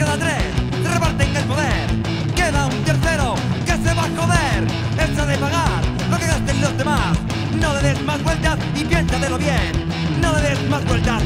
cada tres se reparten el poder. Queda un tercero que se va a joder. Él de pagar lo que gasten los demás. No le des más vueltas y piénsatelo bien. No le des más vueltas.